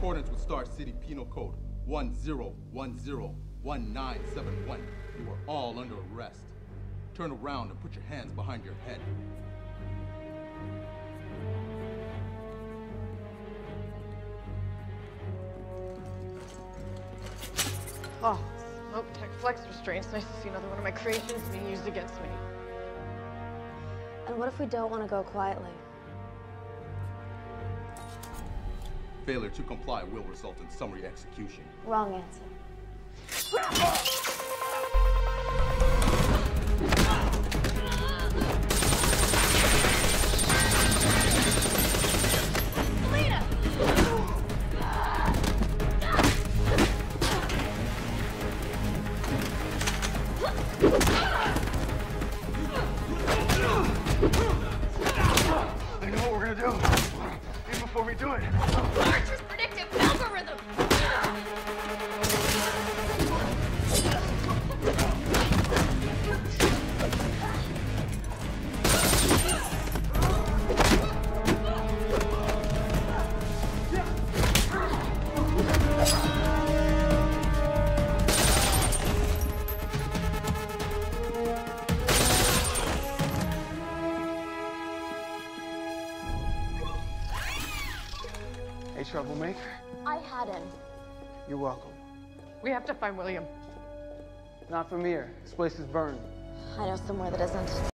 accordance with Star City Penal Code 10101971, you are all under arrest. Turn around and put your hands behind your head. Oh, Smoak Tech flex restraints. Nice to see another one of my creations being used against me. And what if we don't want to go quietly? Failure to comply will result in summary execution. Wrong answer. I Even before we do Hey, troublemaker. I had him. You're welcome. We have to find William. Not from here. This place is burned. I know somewhere that isn't.